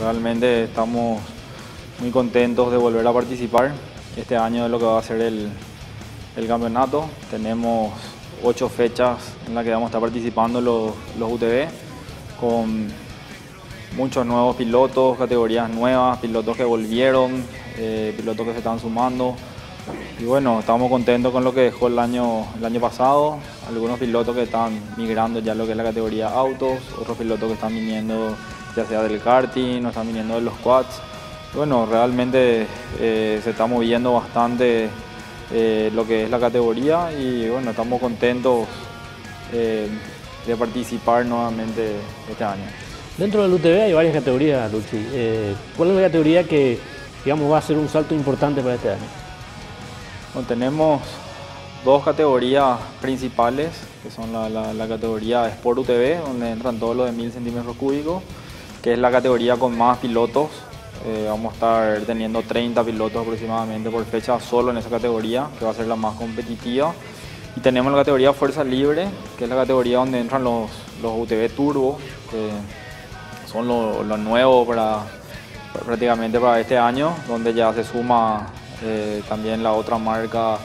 realmente estamos muy contentos de volver a participar este año de lo que va a ser el, el campeonato. Tenemos ocho fechas en las que vamos a estar participando los, los UTV con muchos nuevos pilotos, categorías nuevas, pilotos que volvieron, eh, pilotos que se están sumando. Y bueno, estamos contentos con lo que dejó el año, el año pasado. Algunos pilotos que están migrando ya lo que es la categoría autos, otros pilotos que están viniendo ya sea del karting, o están viniendo de los quads. Bueno, realmente eh, se está moviendo bastante eh, lo que es la categoría y bueno, estamos contentos eh, de participar nuevamente este año. Dentro del UTV hay varias categorías, Luchi. ¿Cuál es la categoría que digamos, va a ser un salto importante para este año? Bueno, tenemos dos categorías principales, que son la, la categoría Sport UTV, donde entran todos los de 1000 centímetros cúbicos, que es la categoría con más pilotos. Eh, vamos a estar teniendo 30 pilotos aproximadamente por fecha solo en esa categoría, que va a ser la más competitiva. Y tenemos la categoría Fuerza Libre, que es la categoría donde entran los, los UTV Turbo, que son los lo nuevos para, prácticamente para este año, donde ya se suma eh, también la otra marca.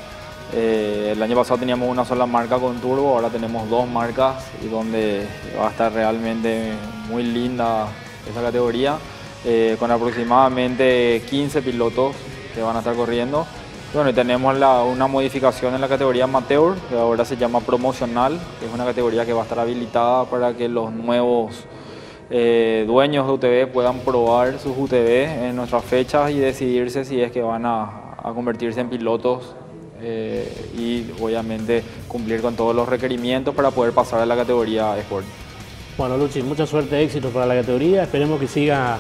Eh, el año pasado teníamos una sola marca con turbo, ahora tenemos dos marcas y donde va a estar realmente muy linda esa categoría, eh, con aproximadamente 15 pilotos que van a estar corriendo. Bueno, tenemos una modificación en la categoría amateur, que ahora se llama promocional, que es una categoría que va a estar habilitada para que los nuevos eh, dueños de UTV puedan probar sus UTV en nuestras fechas y decidirse si es que van a, convertirse en pilotos eh, y obviamente cumplir con todos los requerimientos para poder pasar a la categoría Sport. Bueno, Luchi, mucha suerte, éxito para la categoría. Esperemos que siga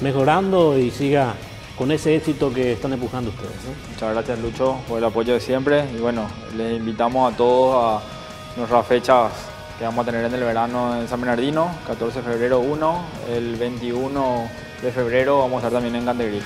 mejorando y siga con ese éxito que están empujando ustedes. Muchas gracias, Lucho, por el apoyo de siempre. Y bueno, les invitamos a todos a nuestras fechas que vamos a tener en el verano en San Bernardino, 14 de febrero 1, el 21 de febrero vamos a estar también en Candegril.